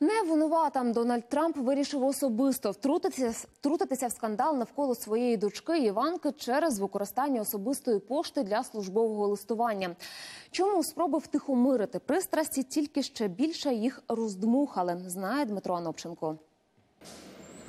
Не винуватам Дональд Трамп вирішив особисто втрутитися, втрутитися в скандал навколо своєї дочки Іванки через використання особистої пошти для службового листування. Чому спроби втихомирити пристрасті тільки ще більше їх роздмухали, знає Дмитро Анопченко.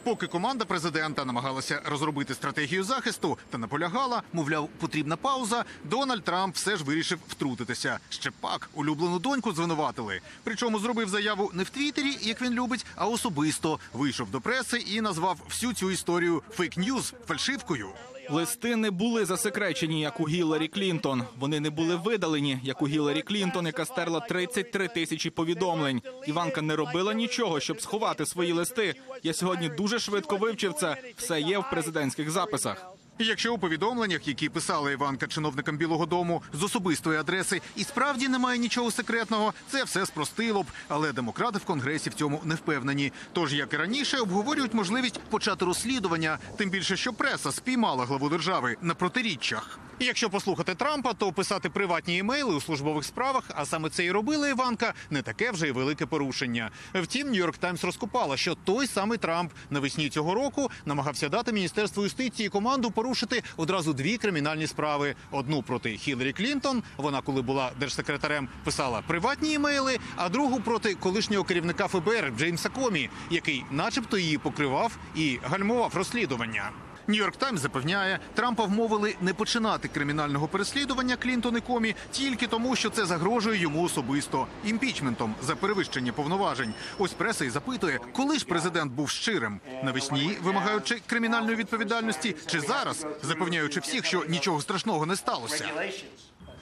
Поки команда президента намагалася розробити стратегію захисту та наполягала, мовляв, потрібна пауза. Дональд Трамп все ж вирішив втрутитися. Ще пак улюблену доньку звинуватили. Причому зробив заяву не в Твіттері, як він любить, а особисто вийшов до преси і назвав всю цю історію фейк-ньюз фальшивкою. Листи не були засекречені, як у Гіларі Клінтон. Вони не були видалені, як у Гіларі Клінтон, яка стерла 33 тисячі повідомлень. Іванка не робила нічого, щоб сховати свої листи. Я сьогодні дуже швидко вивчив це. Все є в президентських записах. Якщо у повідомленнях, які писала Іванка чиновникам Білого Дому з особистої адреси, і справді немає нічого секретного, це все спростило б. Але демократи в конгресі в цьому не впевнені. Тож, як і раніше, обговорюють можливість почати розслідування, тим більше, що преса спіймала главу держави на протиріччях. Якщо послухати Трампа, то писати приватні імейли у службових справах, а саме це і робила Іванка, не таке вже й велике порушення. Втім, Нью-Йорк Таймс розкопала, що той самий Трамп навесні цього року намагався дати міністерству юстиції команду порушити одразу дві кримінальні справи: одну проти Хіларі Клінтон. Вона, коли була держсекретарем, писала приватні імейли, а другу проти колишнього керівника ФБР Джеймса Комі, який, начебто, її покривав і гальмував розслідування. Нью-Йорк Таймс запевняє, Трампа вмовили не починати кримінального переслідування Клінтон і Комі тільки тому, що це загрожує йому особисто імпічментом за перевищення повноважень. Ось преса і запитує, коли ж президент був щирим навесні, вимагаючи кримінальної відповідальності, чи зараз запевняючи всіх, що нічого страшного не сталося.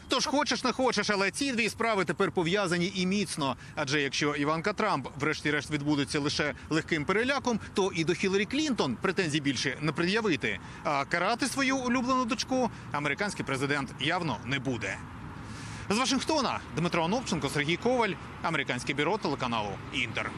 Тож хочеш не хочеш, але ці дві справи тепер пов'язані і міцно. Адже якщо Іванка Трамп, врешті-решт, відбудеться лише легким переляком, то і до Хіларі Клінтон претензій більше не пред'явити. А карати свою улюблену дочку американський президент явно не буде. З Вашингтона Дмитро Оновченко, Сергій Коваль, американське бюро телеканалу Інтер.